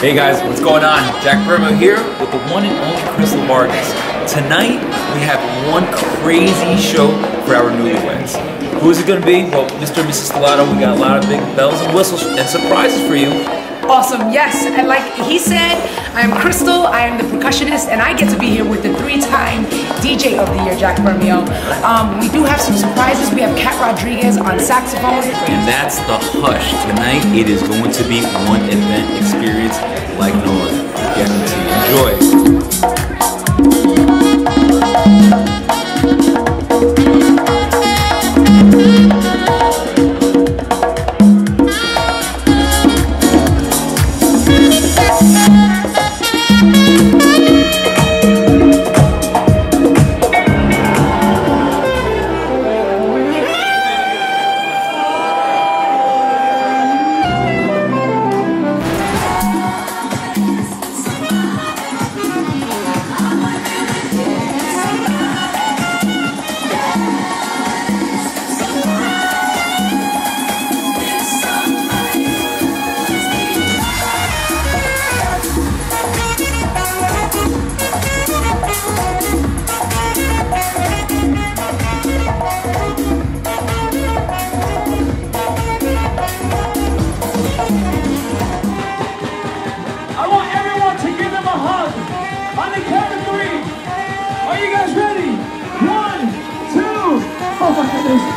Hey guys, what's going on? Jack Bermeo here with the one and only Crystal Vargas. Tonight we have one crazy show for our newlyweds. Who is it going to be? Well, Mr. and Mrs. Stellato, we got a lot of big bells and whistles and surprises for you. Awesome, yes. And like he said, I am Crystal, I am the percussionist, and I get to be here with the three-time DJ of the year, Jack Bermeo. Um, we do have some surprises. We have Kat Rodriguez on saxophone. And that's the hush. Tonight it is going to be one event experience like no other. Guarantee. Enjoy. Oh my